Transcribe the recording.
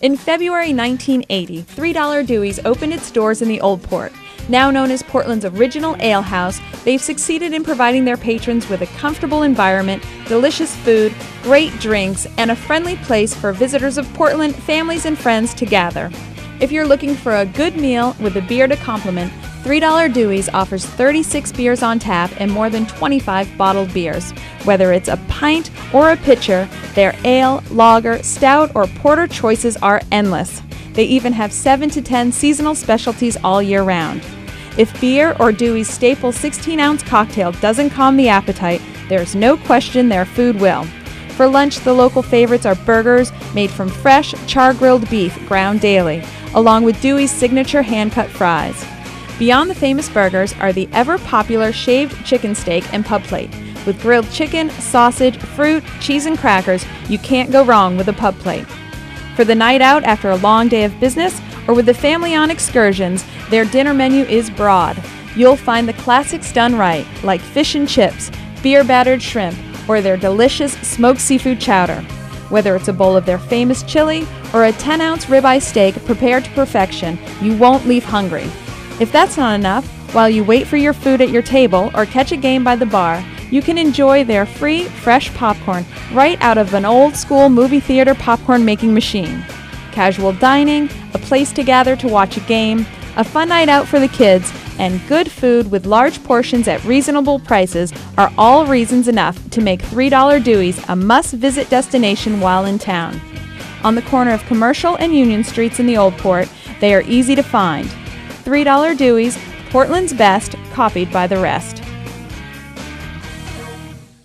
In February 1980, $3 Dewey's opened its doors in the Old Port. Now known as Portland's original ale house, they've succeeded in providing their patrons with a comfortable environment, delicious food, great drinks, and a friendly place for visitors of Portland, families, and friends to gather. If you're looking for a good meal with a beer to complement, $3 Dewey's offers 36 beers on tap and more than 25 bottled beers. Whether it's a pint or a pitcher, their ale, lager, stout, or porter choices are endless. They even have 7 to 10 seasonal specialties all year round. If beer or Dewey's staple 16 ounce cocktail doesn't calm the appetite, there's no question their food will. For lunch, the local favorites are burgers made from fresh, char grilled beef ground daily, along with Dewey's signature hand cut fries. Beyond the famous burgers are the ever popular shaved chicken steak and pub plate. With grilled chicken, sausage, fruit, cheese, and crackers, you can't go wrong with a pub plate. For the night out after a long day of business, or with the family on excursions, their dinner menu is broad. You'll find the classics done right, like fish and chips, beer battered shrimp, or their delicious smoked seafood chowder. Whether it's a bowl of their famous chili or a 10 ounce ribeye steak prepared to perfection, you won't leave hungry. If that's not enough, while you wait for your food at your table or catch a game by the bar, you can enjoy their free, fresh popcorn right out of an old school movie theater popcorn making machine. Casual dining, a place to gather to watch a game, a fun night out for the kids, and good food with large portions at reasonable prices are all reasons enough to make $3 Dewey's a must visit destination while in town. On the corner of Commercial and Union Streets in the Old Port, they are easy to find. $3 Dewey's, Portland's best, copied by the rest.